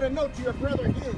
write a note to your brother Hugh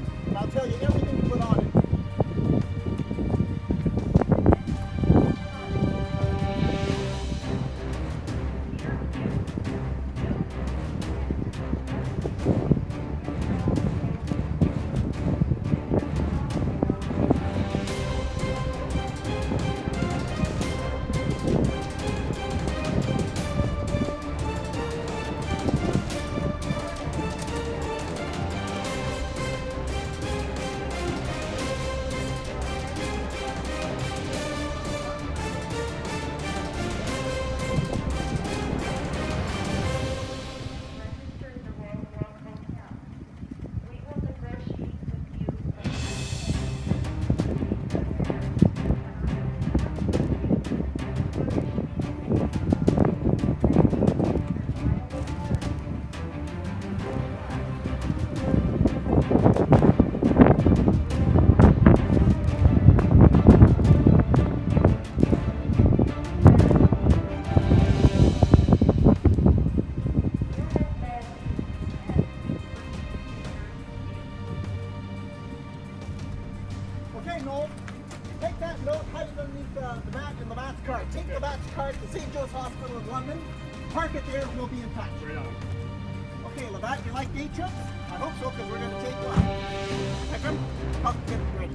Okay, Noel, take that note, hide it underneath the, the mat in the mat's cart. Take the mat's cart to St. Joe's Hospital in London, park it there, and we'll be in touch. Okay, Labatt, you like day trips? I hope so, because we're going to take you out. Pick 'em, up, get ready.